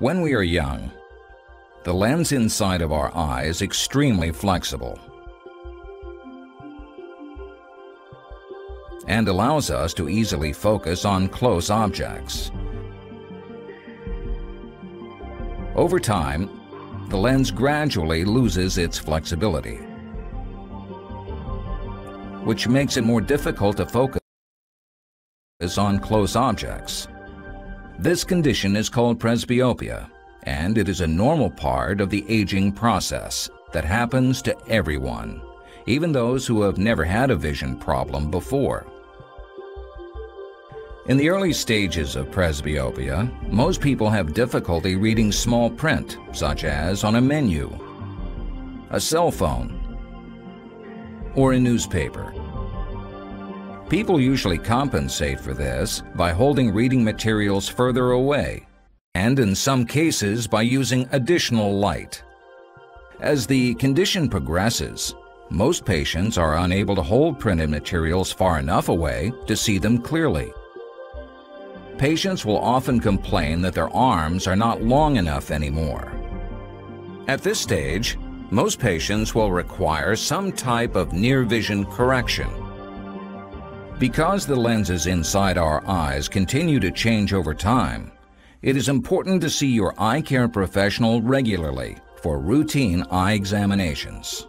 When we are young, the lens inside of our eye is extremely flexible and allows us to easily focus on close objects. Over time, the lens gradually loses its flexibility, which makes it more difficult to focus on close objects. This condition is called presbyopia, and it is a normal part of the aging process that happens to everyone, even those who have never had a vision problem before. In the early stages of presbyopia, most people have difficulty reading small print, such as on a menu, a cell phone, or a newspaper. People usually compensate for this by holding reading materials further away, and in some cases by using additional light. As the condition progresses, most patients are unable to hold printed materials far enough away to see them clearly. Patients will often complain that their arms are not long enough anymore. At this stage, most patients will require some type of near vision correction because the lenses inside our eyes continue to change over time, it is important to see your eye care professional regularly for routine eye examinations.